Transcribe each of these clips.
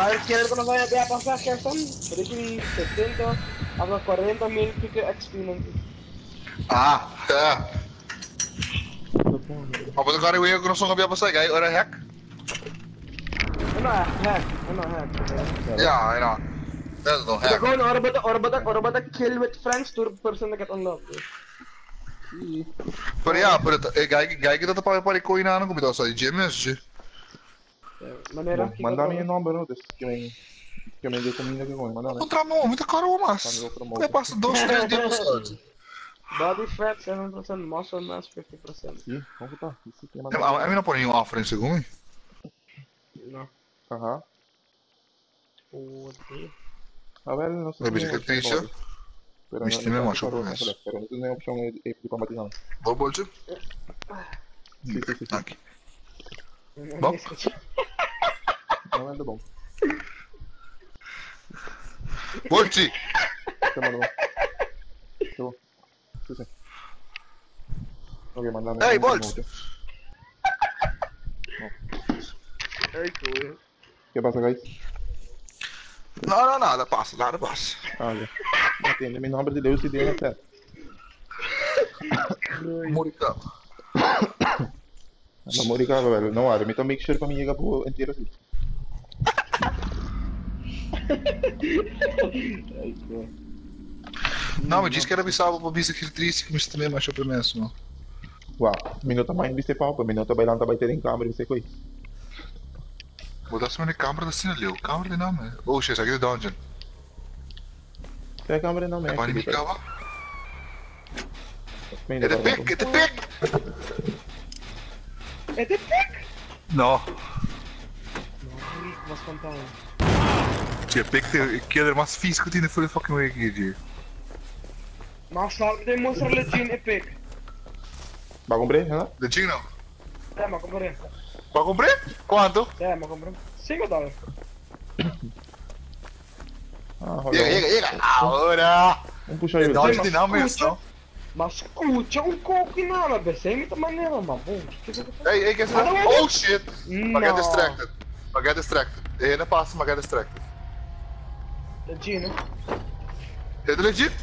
cualquier cosa que vea pasar que son Ricky 600 a los 40 mil ticket experience ah apa tuh kari gue kerosong nggak biasa kayak orang hack Nah, hack, nah, hack. Yeah, I know. There's no hack. Go on Orbata, Orbata, Orbata kill with friends, two person get unlocked. Peraí, ah, peraí, guy, guy que tá pra ele coinar, não comida, só de GMS, gente. Maneira Manda minha número, desse que vem. Que vem de come, manda, né? Contra mo, muito caro mas. Eu. É passa dois, três dias passados. Body fat 7%, muscle mass 50%. Ih, vamos botar. Isso aqui é É, a mim não põe nenhum offering segundo. No. Aham. Forty. Ah, velho, não sei. Vai ver que tem isso? Pero Viste, no, me no, macho, pero no, pues. pero- pero no tiene opción de de diplomatizar. Vou bolso. Sí, Bom. Não é do bom. Bolso. Te mando. Te vou. Sí, sí. Ok, Bolts. minuto. Very cool. ¿Qué pasa, guys? Não, não, nada, passa, nada passa. Ah, ya. Atiende mi nombre de Deus y Dios hacer. Muricão. Ma Morica, velho, não guarda, mi to make sure pra mim chegar pro inteiro assim. Very cool. Não, me disse que era visado para bisa aquele triste, mas também achou para mim, não. Wow, minuto mais viste pau, minuto bailando tá bater em câmera, você coi. Botasse-me na câmera da cena o câmera de nome. Oh, shit, aqui é dungeon. A câmera não, É para mim, cava. É de pick, é de pick. É de pick! Não. No, was contando. Tia, pick, que era mais físico que tinha foi fucking way aqui, tio. Mas sabe, demonstra legend epic. Va a comprar, né? De Gino. É, mas comprei. Para comprar? Quanto? É, mas comprei. 5 dólares. Ah, Chega, chega, chega. Agora. Vamos puxar ele. Dodge mas de não não. Mas escuta um coco e nada, BC, muita maneira, mano. Bom, que que que Ei, ei, que Ah, não, é não. Oh shit. Não. Mas get distracted. Mas get distracted. Ele não passa, mas get distracted. Legend, né? É do legit?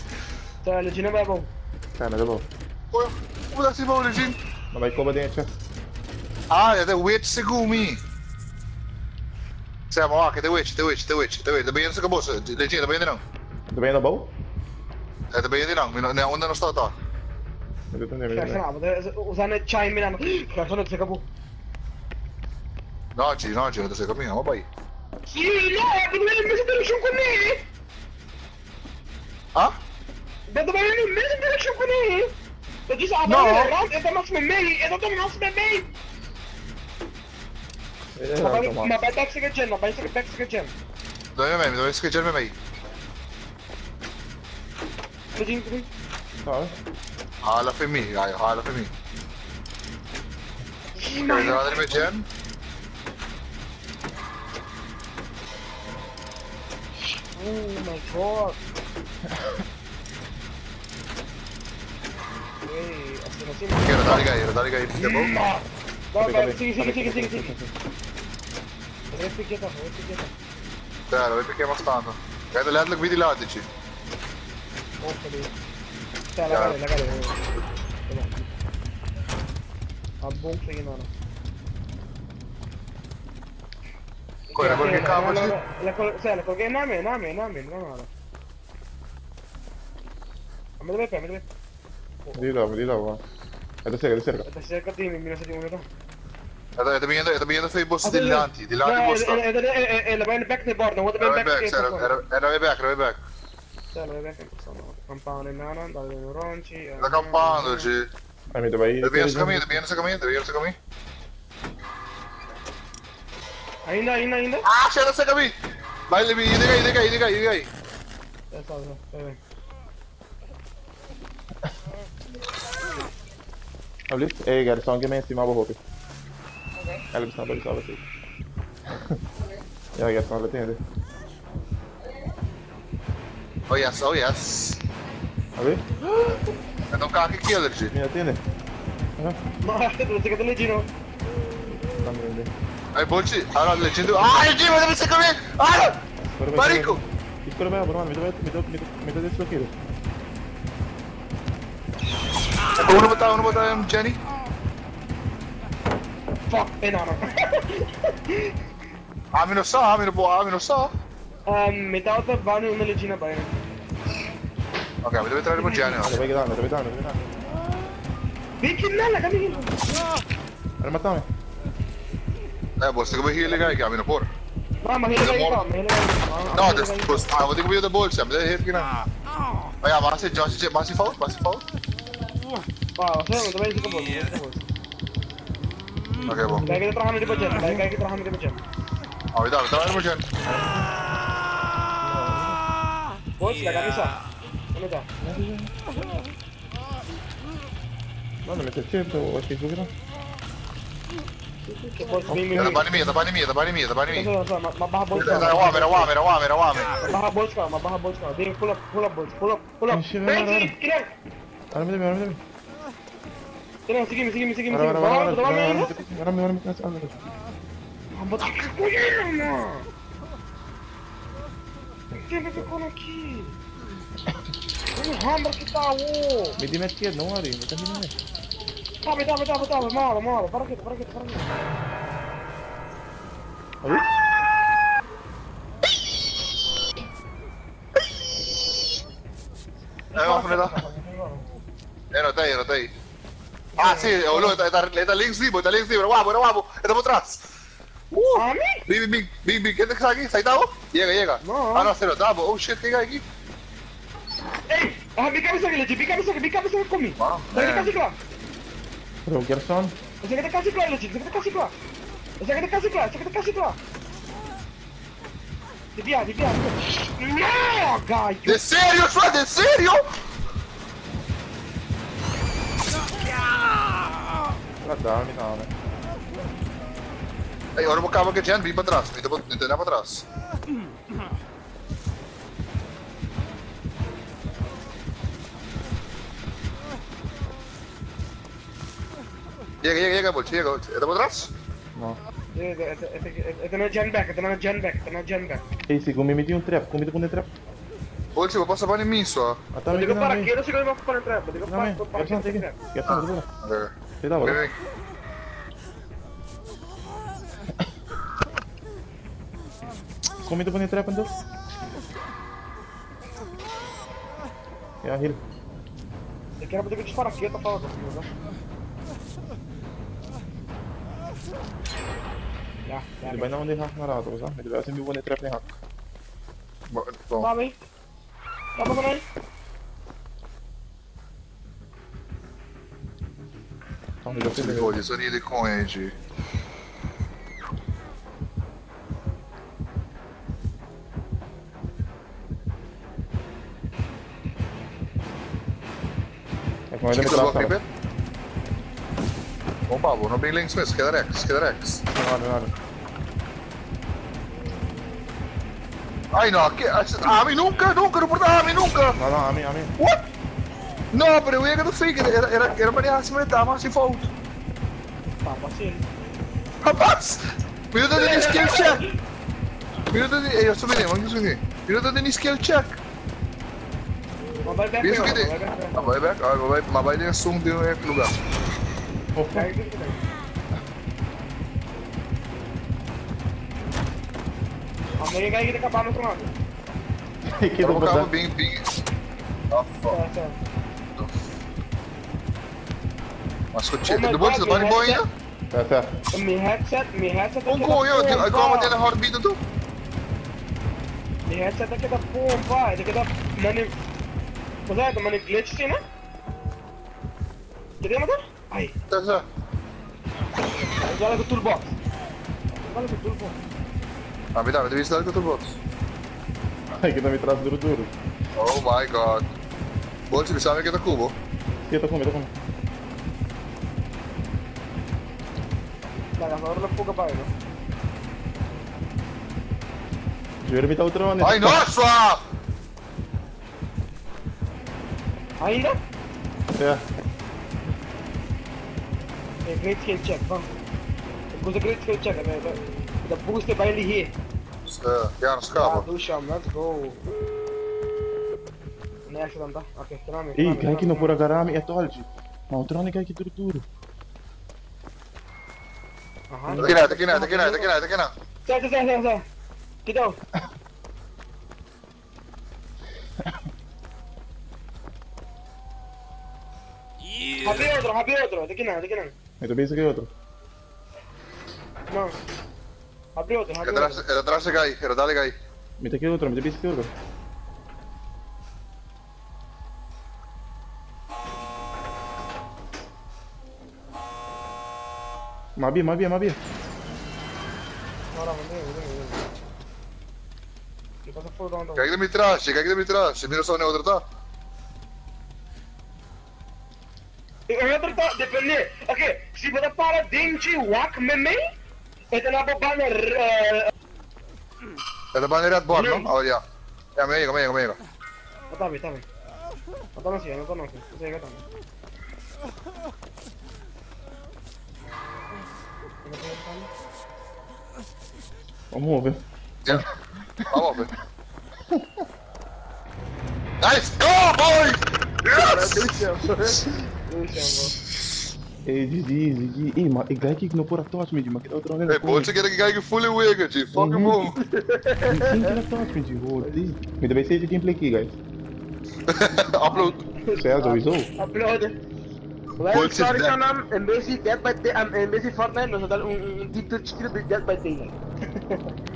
Tá, legend é bom. Cara, tá bom. Pô, como dá assim bom legit? Não vai cobrar dentro. Ah, é The Witch Segumi. Sam, ó, que é The Witch, The Witch, The Witch, The Witch. Também não se acabou, legit, também não. Tá na boa? É, também ainda não. Não, não, ainda não está, tá. Eu tô entendendo. Kijk, né? nou, usando chime in aan. Kijk, van het acabou. Não, tio, não, tio, não vamos aí. Sim, não, eu não é mesmo direction comigo. Ah? Eu tô vendo a mesma direction comigo. Eu disse, ah, Não. não, eu tô mais com meio, eu tô mais com meio. É, tá bom. Mas vai ter que ser gem, mas vai ter que ser gem. Dá me mesmo, dá me esquecer Vedi, vedi. Hala पे me, dai, hala पे me. Okay, the other Oh my god. Ehi, assassino. Che era dai guy, era dai guy, ti devo. Vai, vai, sì, sì, sì, sì, sì. Avrei picchiato, avrei picchiato. Dai, l'avrei picchiato abbastanza. Guarda, l'altro guidi là, dici. Lärt mig vid i ladet, tio. Porca di. Cioè, la gare, la gare. A bom que cheguei, mano. Koira, går det kamer, tio? Cioè, la colguei name, name, name, non male. Ma dove è? Ma dove è? De lá, de lá, va. É de cerca, de cerca. Aspetta, cerca di mi mira se ti muoio. Jag tar med jag tar med för boss till lanti, till lanti No, boss. è è è la bene back the board, what the Är vi back back, the så är det- är vi back, är vi back. Cioè, la back sono campane nana, dalle oranci. La campando, tio. Aí me vai. Det caminho, det blir en caminho, det blir en caminho. Ainda, ainda, ainda. Ah, känner sig caminho. Vai, Levi, aí, diga aí. É só, vai, vai. Har du lyst? Ei, garçom, que me encima av hoppet. Eller snabba, du sa det sig. Ja, garçom, det är det. Oh yes, oh yes. अरे मैं तो काके की उधर से आते हैं मार दूसरे को तो ले जीनो अरे बोलছি আর আর লেচিন আর জি মানে মিস করে আর বারিকো ইসকরে मैं বরমান মিতো মিতো মিতো দিছো কি রে उन्होंने बताया उन्होंने बताया जैनी fuck banana. I'm in a saw, I'm in a boy, I'm in a saw. Um, without the bunny, I'm in a Gina Bayan. Oké, we dovete andare Gianni. Lo vedi danno, dove danno, dove danno. Vecchio nella cammino. अरे मत आओ मैं बोल सकता हूँ हील लेगा क्या मैंने फोर ना मैं हील लेगा मैंने ना दस बस हाँ वो देखो ये तो बोल सकता है हेल्प की ना भाई आप वहाँ से जॉस से वहाँ से फाउल वहाँ से फाउल वाह सर तो भाई इसको बोल ओके बोल लाइक इधर हम इधर बचन लाइक इधर हम इधर बचन और इधर इधर बचन बोल लगा नहीं sir Tar det med Jenny. Bos, nggak bisa. Ini dah. Mano, me te certo, o che giocherà? Bos, bing bing Eda bing. bani mi, eda bani mi, eda bani mi, eda bani mi. Sorry, sorry, mabah bos kau. Eda wame, eda wame, eda wame, eda wame. Mabah bos kau, mabah bos kau. Ding, pull up, pull up bos, pull up, pull up. Ixi, Vem, vai, kiri, kiri. Ahora méteme, ahora méteme. Kiri, seguime, seguime, seguime. Ahora, ahora, ahora, Vamos, ahora, vamos, ahora, vamos. ahora, ahora, ahora, ahora, ahora. Vamos, que coisa, Quem vai ficando aqui? Olha o Hammer que tá, ô! Mi di metti non worry, mi di me. Dame, dame, dame, dame, moro, moro, para quieto, para quieto, para quieto. Oi? Eh, varför är det? En åt dig, en åt dig. Ah, sí, boludo, está, está, está links vivo, está links vivo, era guapo, era guapo, está por atrás. A mí? Bing, bing, bing, bing, bing, ¿quién está aquí? ¿Saitado? Llega, llega. No. Ah, no, cero, tabo. Oh shit, ¿qué hay aquí? Ah, vem cá, vem cá, Legend, vem cá, vem cá, vem cá, vem cá comigo. Wow, Você quer man. ciclar? Pero Gerson, Você quer ciclar, Legend, você quer ciclar? Você quer ciclar, você quer ciclar? Desvia, desvia. Não, gaio! ¿De serio, Fred? ¿De serio? la dammi, no, no. Ey, ahora buscamos que Jen, vi para atrás, vi para vi Llega, llega, llega, bolche, llega, bolche. ¿Está por atrás? No. Ito na gen back, ito na gen back, ito na gen back. Ehi, sì, come metti un trap, come metti un trap. Bolche, vou passar para mim só. Eu Attame digo che para non aqui, eu não sei como eu vou para Dame, para para Gerson, aqui. take it. Gerson, tu pure. Ok. Sei da, Vem, bro. vem. Come metti un trap, então? Ja, heal. Eu quero poder disparar aqui, eu tô falando. Ja, ja. Jullie bijna van die haak naar auto, hoor. Met de buiten nu wanneer trap haak. Bom, Bom, Mami. Com nós. Dan moet je se dat li voglio salire con Egi. Ik moet hem Esquerda do trap Clipper. Bom, Pablo, não bem links mesmo, esquerda Rex, esquerda Rex. Nada, nada. Ai no, que... Ah, mi nunca, nunca, não portava a mim nunca! No, no, a mí, a mí. What? No, pero eu ia do fake, era, era, era para errar acima de tava, assim falta. Papa, sim. Rapaz! Minuto de skill check! Minuto di... Ehi, sto vedendo, anche su di. Minuto di skill check! Mas vai back, Visto vai que back. tem. Ah, vai back, ah, vai, mas vai ter som de um lugar. Opa. Vai, vai, vai. Amanhã vai ter que acabar no outro lado. Ik Eu heb vou op colocar dat. bem, bem. Ah, fuck. Certo, certo. Mas que tinha. Do bolso, tá de boa ainda? Ja, ja. Mijn headset, mijn headset Um gol, eu, eu como ter na heartbeat do. Mijn headset je dat pompa, je dat mani... Zei het, mani glitch zien hè? Ken je dat? Ai, Tá, tá. dat is wel een toolbox. Dat dá isso que eu tô boto. Ik heb hem weer trouwens duro duro. Oh my god. Bolso, ele sabe que tá cubo. Hier, toch kom, toch kom. Kijk, dan er fuga bij, hoor. Juro met outro né? Ai, nossa! Ainda? Ja. Ik weet geen check, van. Kus de grid skal checken. De, de boost är bara hier. Uh, ja, dan Ja, schapen. do sham, let's go. Next dan, tá? Ok, trame. Ei, kijk je nog voor een garami. Maar wat dan kijk je door duro. Aha. Aqui não, aqui não, aqui não, aqui não, aqui não. Sai, sai, sai, sai, sai. Get out. Abri outro, abri outro. Daqui não, daqui não. Eu tô aqui outro. Abri outro, abri Atrás, outro. era atrás de aí, era dali aí. Mete aqui outro, mete bem aqui outro. Mabia, mabia, mabia. Ora, vem, vem, vem. Que passa por onde? Kijk de mitrage, kijk de mitrage. Mira só onde outra tá. O outro tá, depende. Ok, se você para dentro de wak met mij, het is een banner. É da bandeira de bordo, não? Oh, ja. Ja, mega, mega, mega. Tá bem, tá bem. Não tô não sei, não tô não sei. Não sei o que tá. Vamos ver. Ja. Vamos ver. Nice! Go, boys! Yes! Ei, GG, GG. Ei, maar ik denk ik nog voor het touch met je, maar ik heb ook nog Hey, boys, ik heb kijken fully wicked, G. Fuck him on. Quem que die. Met de de gameplay aqui, guys. Upload. Certo, sowieso. Upload. Well, sorry that. ka nam, Embassy Dead by Day, um, Embassy Fortnite, nasa dal un un dito chiquito Dead by Daylight.